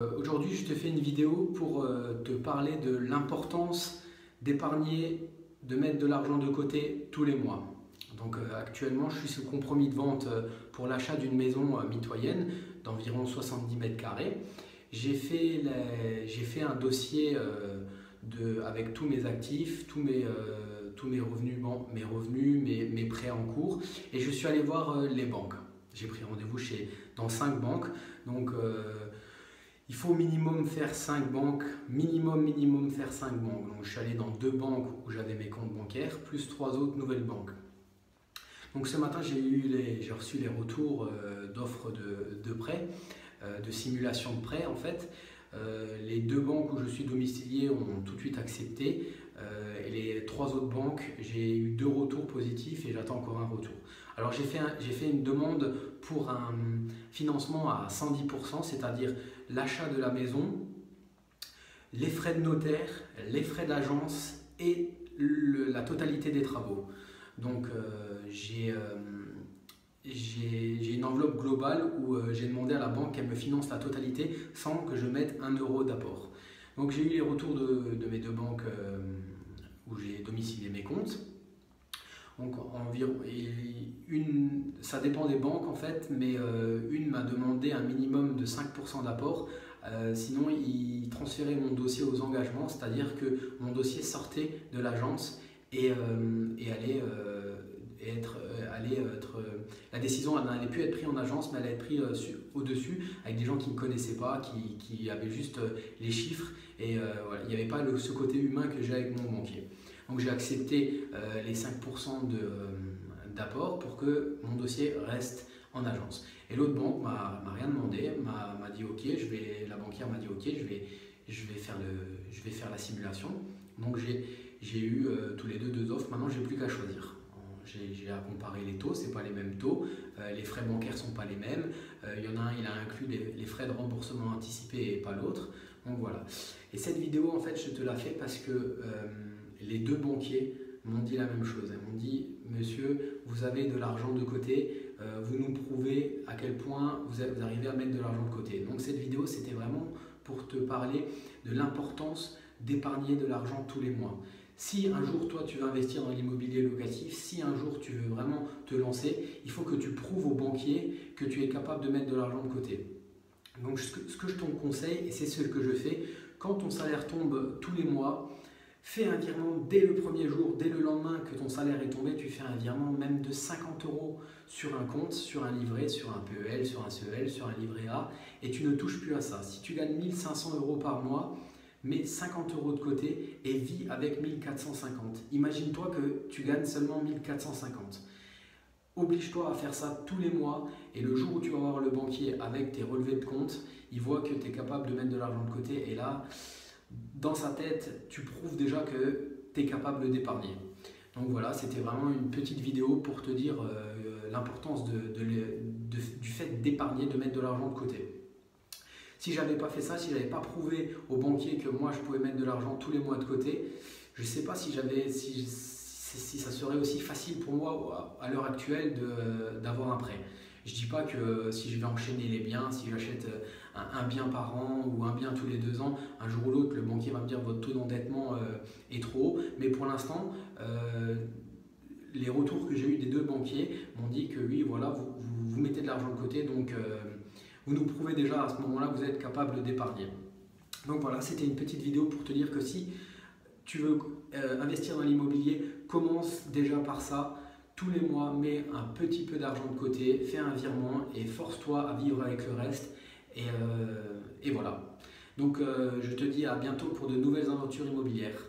Euh, aujourd'hui, je te fais une vidéo pour euh, te parler de l'importance d'épargner, de mettre de l'argent de côté tous les mois. Donc euh, actuellement, je suis sous compromis de vente pour l'achat d'une maison mitoyenne d'environ 70 mètres carrés. J'ai fait, un dossier avec tous mes actifs, tous mes, revenus, mes, revenus mes, prêts en cours et je suis allé voir les banques. J'ai pris rendez-vous dans 5 banques. Donc il faut au minimum faire 5 banques, minimum, minimum faire 5 banques. Donc je suis allé dans deux banques où j'avais mes comptes bancaires, plus trois autres nouvelles banques. Donc ce matin, j'ai reçu les retours euh, d'offres de, de prêts, euh, de simulation de prêts en fait. Euh, les deux banques où je suis domicilié ont tout de suite accepté. et les trois autres banques, j'ai eu deux retours positifs et j'attends encore un retour. Alors j'ai fait, une demande pour un financement à 110%, c'est-à-dire l'achat de la maison, les frais de notaire, les frais d'agence et la totalité des travaux. Donc euh, euh, j'ai une enveloppe globale où euh, j'ai demandé à la banque qu'elle me finance la totalité sans que je mette un euro d'apport. Donc j'ai eu les retours de, de mes deux banques où j'ai domicilié mes comptes. Donc environ, une, ça dépend des banques en fait, mais euh, une m'a demandé un minimum de 5% d'apport. Euh, sinon, il transférait mon dossier aux engagements, c'est-à-dire que mon dossier sortait de l'agence et, euh, et, allait, la décision n'allait plus être prise en agence, mais elle allait être prise au-dessus avec des gens qui ne connaissaient pas, qui, avaient juste les chiffres et il n'y avait pas ce côté humain que j'ai avec mon banquier. Donc j'ai accepté euh, les 5% euh, d'apport pour que mon dossier reste en agence. Et l'autre banque m'a rien demandé, m'a dit ok, je vais, la banquière m'a dit ok, je vais, je, vais faire le, je vais faire la simulation. Donc j'ai eu euh, tous les deux deux offres, maintenant j'ai plus qu'à choisir. J'ai à comparer les taux, c'est pas les mêmes taux, les frais bancaires sont pas les mêmes. Il y en a un, il a inclus les, frais de remboursement anticipé et pas l'autre. Donc voilà. Et cette vidéo, en fait, je te la fais parce que les deux banquiers m'ont dit la même chose. Ils m'ont dit, monsieur, vous avez de l'argent de côté, euh, vous nous prouvez à quel point vous, arrivez à mettre de l'argent de côté. Donc cette vidéo, c'était vraiment pour te parler de l'importance d'épargner de l'argent tous les mois. Si un jour, toi, tu veux investir dans l'immobilier locatif, si un jour tu veux vraiment te lancer, il faut que tu prouves aux banquiers que tu es capable de mettre de l'argent de côté. Donc ce que je te conseille, et c'est ce que je fais, quand ton salaire tombe tous les mois, Fais un virement dès le premier jour, dès le lendemain que ton salaire est tombé, tu fais un virement même de 50 euros sur un compte, sur un livret, sur un PEL, sur un CEL, sur un livret A, et tu ne touches plus à ça. Si tu gagnes 1500 euros par mois, mets 50 euros de côté et vis avec 1450. Imagine-toi que tu gagnes seulement 1450. Oblige-toi à faire ça tous les mois et le jour où tu vas voir le banquier avec tes relevés de compte, il voit que tu es capable de mettre de l'argent de côté et là, dans sa tête, tu prouves déjà que tu es capable d'épargner. Donc voilà, c'était vraiment une petite vidéo pour te dire euh, l'importance du fait d'épargner, de mettre de l'argent de côté. Si j'avais pas fait ça, si j'avais pas prouvé au banquier que moi je pouvais mettre de l'argent tous les mois de côté, je sais pas si j'avais, si, si, ça serait aussi facile pour moi à l'heure actuelle d'avoir un prêt. Je dis pas que si je vais enchaîner les biens, si j'achète euh, un, bien par an ou un bien tous les deux ans, un jour ou l'autre, le banquier va me dire votre taux d'endettement euh, est trop haut. Mais pour l'instant, euh, les retours que j'ai eu des deux banquiers m'ont dit que oui, voilà, vous, vous, mettez de l'argent de côté, donc vous nous prouvez déjà à ce moment-là que vous êtes capable d'épargner. Donc voilà, c'était une petite vidéo pour te dire que si tu veux investir dans l'immobilier, commence déjà par ça tous les mois, mets un petit peu d'argent de côté, fais un virement et force-toi à vivre avec le reste. Et, euh, voilà. Donc euh, je te dis à bientôt pour de nouvelles aventures immobilières.